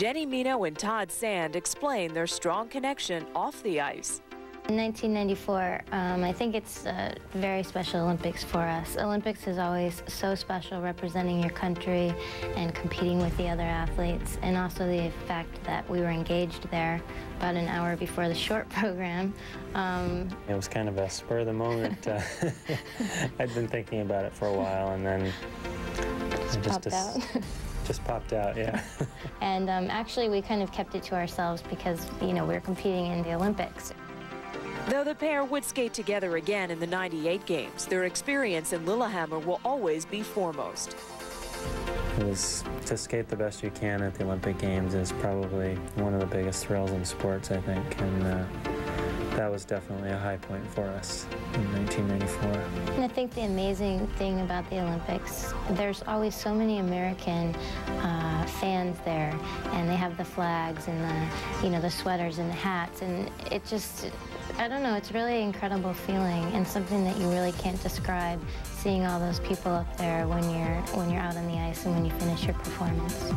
Jenni Meno and Todd Sand explain their strong connection off the ice. In 1994, um, I think it's a very special Olympics for us. Olympics is always so special representing your country and competing with the other athletes, and also the fact that we were engaged there about an hour before the short program. Um, it was kind of a spur of the moment. Uh, I'd been thinking about it for a while, and then just, just popped out. Just popped out, yeah. and um, actually, we kind of kept it to ourselves because, you know, we were competing in the Olympics. Though the pair would skate together again in the 98 games, their experience in Lillehammer will always be foremost. It was to skate the best you can at the Olympic Games is probably one of the biggest thrills in sports, I think. And uh, that was definitely a high point for us in 1994. And I think the amazing thing about the Olympics, there's always so many American uh, fans there, and they have the flags and the, you know, the sweaters and the hats, and it just, I don't know, it's really an incredible feeling and something that you really can't describe, seeing all those people up there when you're, when you're out on the ice and when you finish your performance.